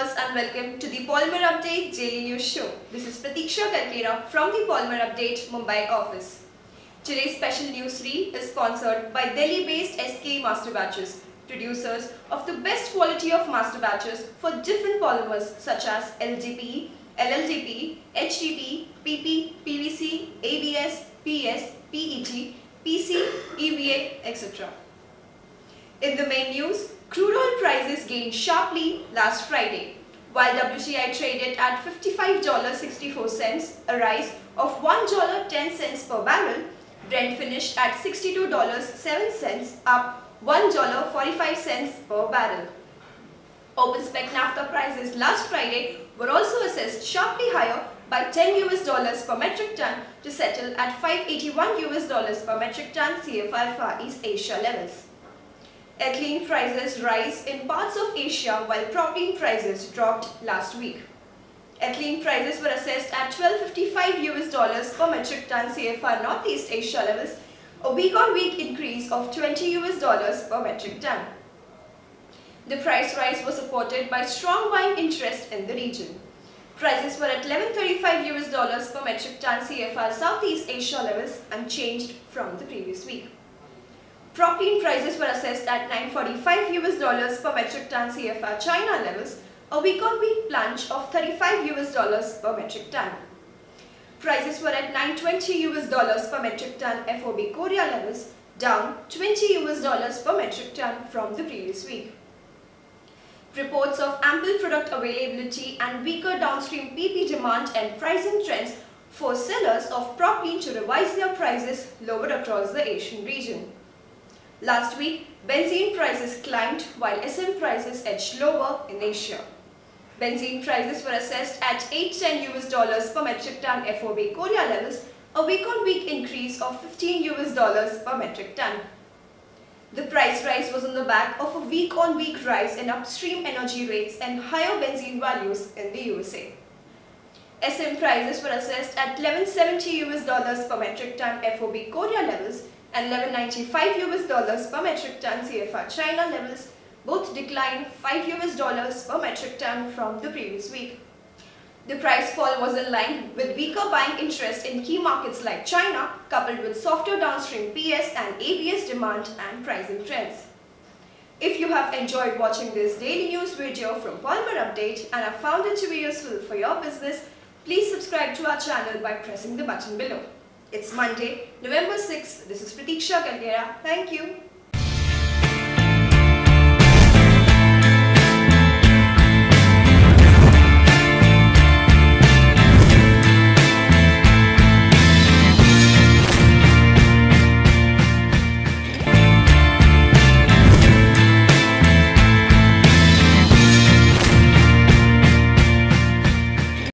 viewers and welcome to the Polymer Update Daily News Show. This is Pratiksha Karkera from the Polymer Update Mumbai office. Today's special news read is sponsored by Delhi-based SK Master Batches, producers of the best quality of master batches for different polymers such as LDPE, LLDPE, HDPE, PP, PVC, ABS, PS, PET, PC, EVA, etc. In the main news, crude oil prices gained sharply last Friday. While WTI traded at $55.64, a rise of $1.10 per barrel, Brent finished at $62.07, up $1.45 per barrel. Open spec naphtha prices last Friday were also assessed sharply higher by 10 US dollars per metric ton to settle at 581 US dollars per metric ton CFR Far East Asia levels. Ethylene prices rise in parts of Asia while propylene prices dropped last week. Ethylene prices were assessed at 1255 US dollars per metric ton CFR Northeast Asia levels, a week-on-week -week increase of 20 US dollars per metric ton. The price rise was supported by strong buying interest in the region. Prices were at 1135 US dollars per metric ton CFR Southeast Asia levels unchanged from the previous week. Propylene prices were assessed at 945 US dollars per metric ton CFR China levels, a week-on-week -week plunge of 35 US dollars per metric ton. Prices were at 920 US dollars per metric ton FOB Korea levels, down 20 US dollars per metric ton from the previous week. Reports of ample product availability and weaker downstream PP demand and pricing trends forced sellers of propylene to revise their prices lower across the Asian region. Last week, benzene prices climbed while SM prices edged lower in Asia. Benzene prices were assessed at 810 US dollars per metric ton FOB Korea levels, a week-on-week -week increase of 15 US dollars per metric ton. The price rise was on the back of a week-on-week -week rise in upstream energy rates and higher benzene values in the USA. SM prices were assessed at 1170 US dollars per metric ton FOB Korea levels and 1195 US dollars per metric ton CFR China levels both declined 5 US dollars per metric ton from the previous week. The price fall was in line with weaker buying interest in key markets like China coupled with softer downstream PS and ABS demand and pricing trends. If you have enjoyed watching this daily news video from Polymer Update and have found it to be useful for your business, please subscribe to our channel by pressing the button below. It's Monday, November 6th. This is Pratiksha Karkera. Thank you.